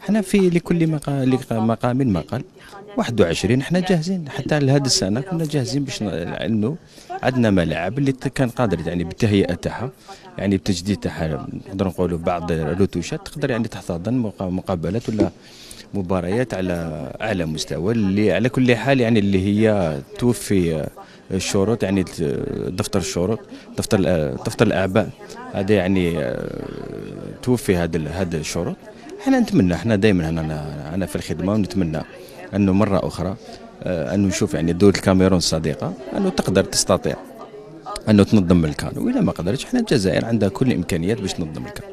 إحنا في لكل مقام مقام مقال. 21 إحنا جاهزين. حتى لهذه السنة كنا جاهزين باش انه عندنا ملاعب اللي كان قادر يعني بالتهيئه تاعها يعني بالتجديد تاعها نقدر نقولوا بعض الروتوشات تقدر يعني تحتضن مقابلات ولا مباريات على أعلى مستوى اللي على كل حال يعني اللي هي توفي الشروط يعني دفتر الشروط دفتر دفتر الأعباء. هذا يعني توفي هذا هذا الشروط. إحنا نتمنى إحنا دائما أنا أنا في الخدمة ونتمنى أنه مرة أخرى أنه نشوف يعني دوله الكاميرون الصديقة أنه تقدر تستطيع أنه تنظم الكان واذا ما قدرتش إحنا الجزائر عندها كل الإمكانيات باش تنظم الكان